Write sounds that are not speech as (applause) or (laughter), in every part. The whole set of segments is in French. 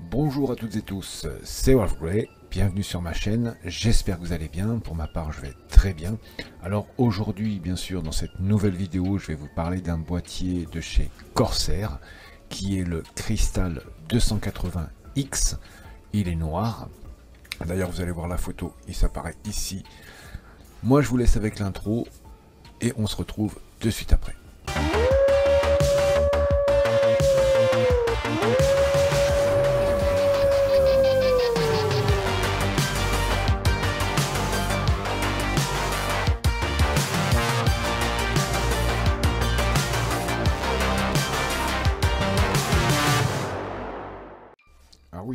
Bonjour à toutes et tous, c'est Wolf Grey, bienvenue sur ma chaîne, j'espère que vous allez bien, pour ma part je vais très bien. Alors aujourd'hui bien sûr dans cette nouvelle vidéo je vais vous parler d'un boîtier de chez Corsair qui est le Crystal 280X, il est noir, d'ailleurs vous allez voir la photo, il s'apparaît ici. Moi je vous laisse avec l'intro et on se retrouve de suite après.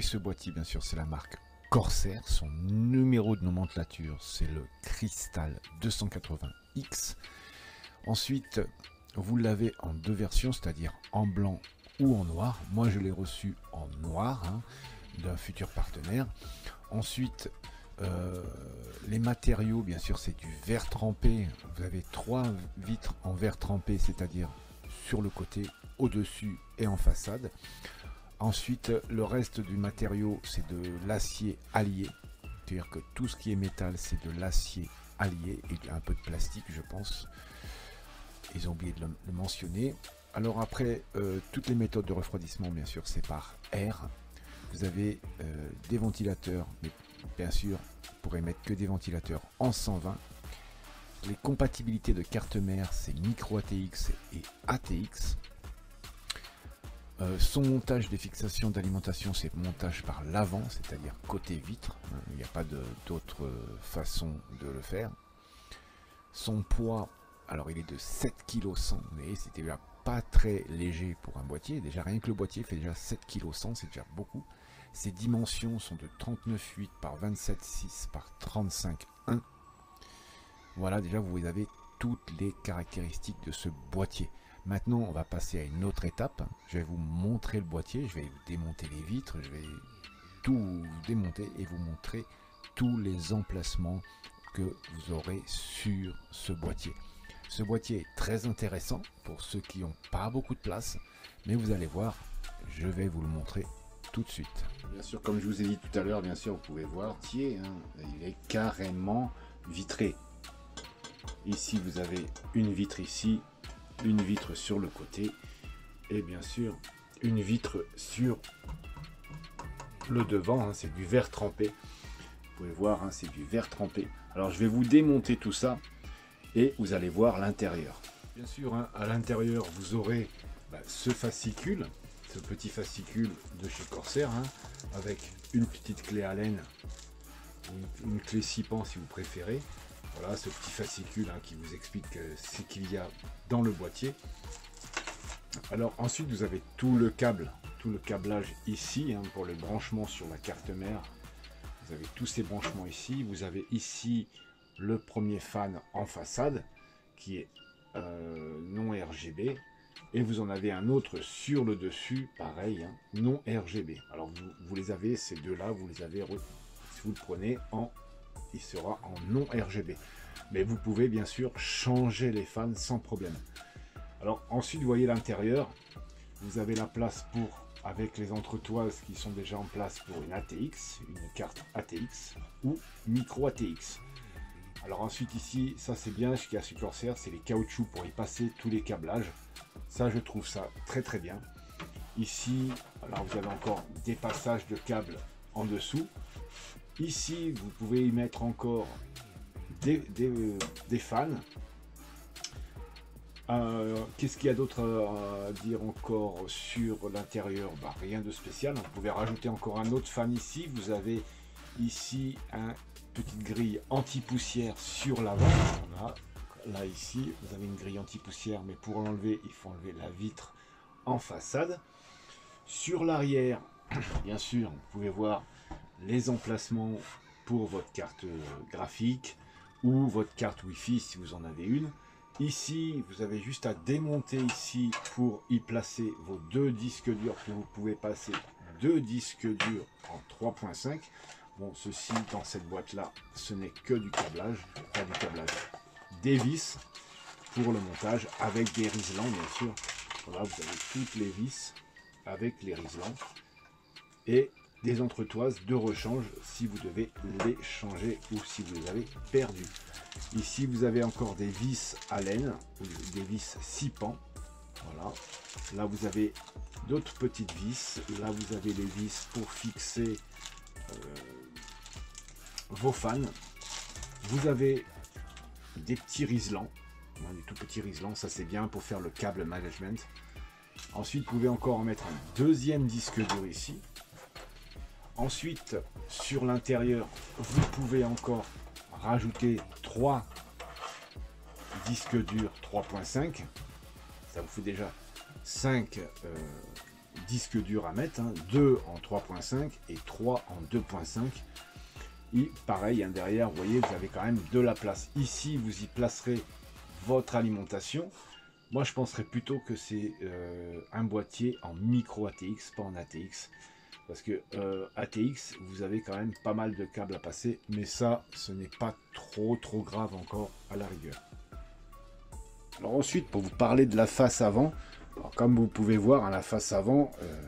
Ce boîtier, bien sûr, c'est la marque Corsair. Son numéro de nomenclature, c'est le Crystal 280X. Ensuite, vous l'avez en deux versions, c'est-à-dire en blanc ou en noir. Moi, je l'ai reçu en noir hein, d'un futur partenaire. Ensuite, euh, les matériaux, bien sûr, c'est du verre trempé. Vous avez trois vitres en verre trempé, c'est-à-dire sur le côté, au-dessus et en façade. Ensuite, le reste du matériau, c'est de l'acier allié. C'est-à-dire que tout ce qui est métal, c'est de l'acier allié et un peu de plastique, je pense. Ils ont oublié de le, mentionner. Alors après, euh, toutes les méthodes de refroidissement, bien sûr, c'est par air. Vous avez euh, des ventilateurs, mais bien sûr, vous pourrez mettre que des ventilateurs en 120. Les compatibilités de carte mère, c'est micro ATX et ATX. Euh, son montage des fixations d'alimentation, c'est montage par l'avant, c'est-à-dire côté vitre. Il n'y a pas d'autre façon de le faire. Son poids, alors il est de 7 kg 100, mais c'était pas très léger pour un boîtier. Déjà rien que le boîtier fait déjà 7 kg 100, c'est déjà beaucoup. Ses dimensions sont de 39,8 par 27,6 par 35,1. Voilà, déjà vous avez toutes les caractéristiques de ce boîtier. Maintenant, on va passer à une autre étape. Je vais vous montrer le boîtier, je vais démonter les vitres, je vais tout démonter et vous montrer tous les emplacements que vous aurez sur ce boîtier. Ce boîtier est très intéressant pour ceux qui n'ont pas beaucoup de place, mais vous allez voir, je vais vous le montrer tout de suite. Bien sûr, comme je vous ai dit tout à l'heure, bien sûr, vous pouvez voir, hein, il est carrément vitré. Ici, vous avez une vitre ici, une vitre sur le côté et bien sûr une vitre sur le devant. Hein, c'est du verre trempé. Vous pouvez voir, hein, c'est du verre trempé. Alors je vais vous démonter tout ça et vous allez voir l'intérieur. Bien sûr, hein, à l'intérieur, vous aurez bah, ce fascicule, ce petit fascicule de chez Corsair, avec une petite clé Allen, une, une clé 6 pans si vous préférez, voilà ce petit fascicule hein, qui vous explique ce qu'il y a dans le boîtier. Alors ensuite vous avez tout le câble, tout le câblage ici hein, pour le branchement sur la carte mère. Vous avez tous ces branchements ici. Vous avez ici le premier fan en façade qui est euh, non RGB. Et vous en avez un autre sur le dessus, pareil, hein, non RGB. Alors vous, vous les avez, ces deux-là, vous les avez, si vous le prenez en il sera en non RGB. Mais vous pouvez bien sûr changer les fans sans problème. Alors ensuite, vous voyez l'intérieur. Vous avez la place pour, avec les entretoises qui sont déjà en place pour une ATX, une carte ATX ou micro ATX. Alors ensuite ici, ça c'est bien ce qu'il y a sur Corsair, c'est les caoutchoucs pour y passer tous les câblages. Ça je trouve ça très très bien. Ici, alors vous avez encore des passages de câbles en dessous. Ici, vous pouvez y mettre encore des, fans. Euh, qu'est-ce qu'il y a d'autre à dire encore sur l'intérieur? Bah, Rien de spécial. Vous pouvez rajouter encore un autre fan ici. Vous avez ici une petite grille anti-poussière sur l'avant. Là, ici, vous avez une grille anti-poussière, mais pour l'enlever, il faut enlever la vitre en façade. Sur l'arrière, (coughs) bien sûr, vous pouvez voir les emplacements pour votre carte graphique ou votre carte Wi-Fi si vous en avez une. Ici, vous avez juste à démonter ici pour y placer vos deux disques durs vous pouvez passer deux disques durs en 3.5. Bon, ceci dans cette boîte là, ce n'est que du câblage, pas du câblage, des vis pour le montage avec des riselants bien sûr. Voilà, vous avez toutes les vis avec les riselants et des entretoises de rechange si vous devez les changer ou si vous les avez perdus. Ici, vous avez encore des vis à laine, des vis 6 pans. Voilà. Là, vous avez d'autres petites vis. Là, vous avez les vis pour fixer euh, vos fans. Vous avez des petits riselants, des tout petits riselants. Ça, c'est bien pour faire le câble management. Ensuite, vous pouvez encore en mettre un deuxième disque dur ici. Ensuite, sur l'intérieur, vous pouvez encore rajouter trois disques durs 3.5. Ça vous fait déjà 5 euh, disques durs à mettre, 2 hein. en 3.5 et 3 en 2.5. Et pareil, hein, derrière, vous voyez, vous avez quand même de la place. Ici, vous y placerez votre alimentation. Moi, je penserais plutôt que c'est euh, un boîtier en micro ATX, pas en ATX. Parce que euh, ATX, vous avez quand même pas mal de câbles à passer, mais ça, ce n'est pas trop trop grave encore à la rigueur. Alors ensuite, pour vous parler de la face avant, comme vous pouvez voir, à la face avant, euh,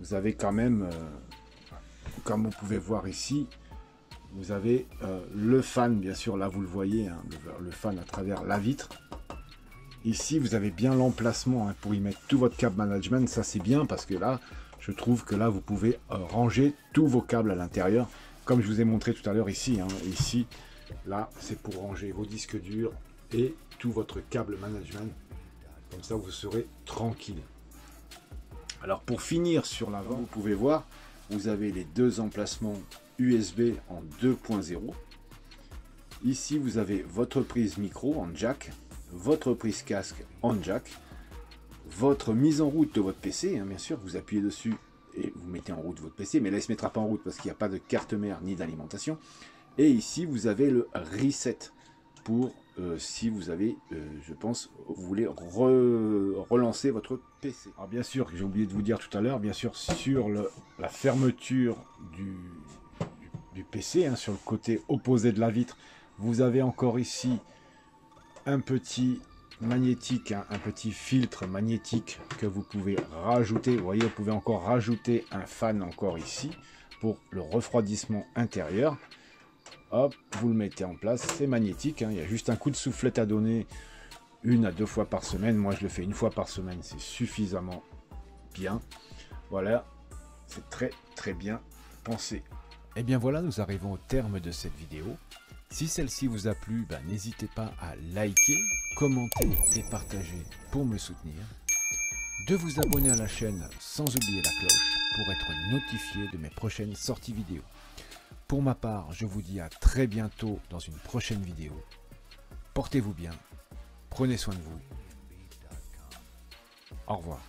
vous avez quand même, euh, comme vous pouvez voir ici, vous avez le fan, bien sûr, là vous le voyez, hein, le, fan à travers la vitre. Ici, vous avez bien l'emplacement hein, pour y mettre tout votre câble management, ça c'est bien parce que là, je trouve que là, vous pouvez euh, ranger tous vos câbles à l'intérieur. Comme je vous ai montré tout à l'heure ici. Hein. ici, là, c'est pour ranger vos disques durs et tout votre câble management. Comme ça, vous serez tranquille. Alors, pour finir sur l'avant, vous pouvez voir, vous avez les deux emplacements USB en 2.0. Ici, vous avez votre prise micro en jack, votre prise casque en jack, votre mise en route de votre PC, hein, bien sûr, vous appuyez dessus et vous mettez en route votre PC, mais là il ne se mettra pas en route parce qu'il n'y a pas de carte mère ni d'alimentation. Et ici vous avez le reset pour euh, si vous avez, euh, je pense, vous voulez relancer votre PC. Alors bien sûr, j'ai oublié de vous dire tout à l'heure, bien sûr sur la fermeture du, PC, hein, sur le côté opposé de la vitre, vous avez encore ici un petit magnétique, hein, un petit filtre magnétique que vous pouvez rajouter. Vous voyez, vous pouvez encore rajouter un fan encore ici pour le refroidissement intérieur. Hop, vous le mettez en place, c'est magnétique. Hein. il y a juste un coup de soufflette à donner une à deux fois par semaine. Moi, je le fais une fois par semaine, c'est suffisamment bien. Voilà, c'est très très bien pensé. Et eh bien voilà, nous arrivons au terme de cette vidéo. Si celle-ci vous a plu, bah, n'hésitez pas à liker, commenter et partager pour me soutenir. De vous abonner à la chaîne sans oublier la cloche pour être notifié de mes prochaines sorties vidéo. Pour ma part, je vous dis à très bientôt dans une prochaine vidéo. Portez-vous bien, prenez soin de vous. Au revoir.